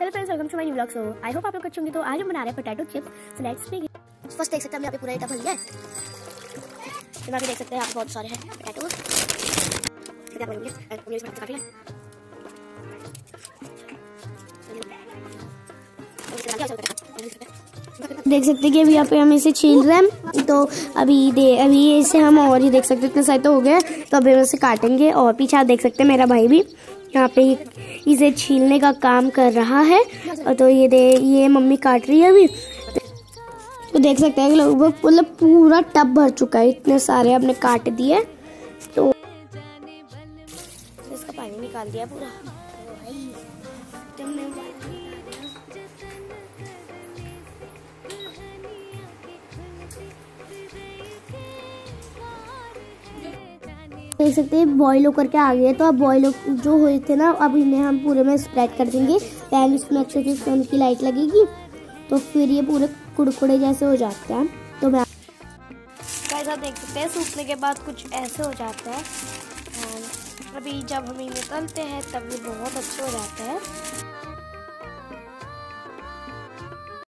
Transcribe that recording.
Hello friends welcome to my new blog so I hope आप लोग अच्छे होंगे तो आज हम बना रहे हैं potato chips so let's begin first देख सकते हैं यहाँ पे पूरा लिया है तो बाकी देख सकते हैं यहाँ बहुत सारे हैं पोटैटो क्या बोलेंगे हम इसमें काट लें। देख सकते हैं कि अभी यहाँ पे हम इसे छील रहे हैं। तो अभी दे, अभी इसे हम और ही देख सकते हैं। इतने सारे तो हो गए तो अभी हम इसे काटेंगे और पीछे आप देख सकते हैं मेरा भाई भी यहाँ पे इसे छीलने का काम कर रहा है। और तो ये दे, ये मम्मी काट रही है अभी। तो देख सकते हैं लगभग मतलब पूरा टब भर चुका है। इतने सारे हमने काट दिए। तो इसका पानी निकाल दिया पूरा। देख सकते हैं बॉईल होकर के आ गए तो अब बॉईल जो हुए थे ना, अब इन्हें हम पूरे में स्प्रेड कर देंगे। पैन इसमें अच्छे से सन की लाइट लगेगी। तो फिर ये पूरे कुड़कुड़े जैसे हो जाते हैं। तो मैं ऐसा देख सकते हैं, सूखने के बाद कुछ ऐसे हो जाता है। अभी जब हम इन्हें तलते हैं, तब ये बहुत अच्छे हो जाते हैं।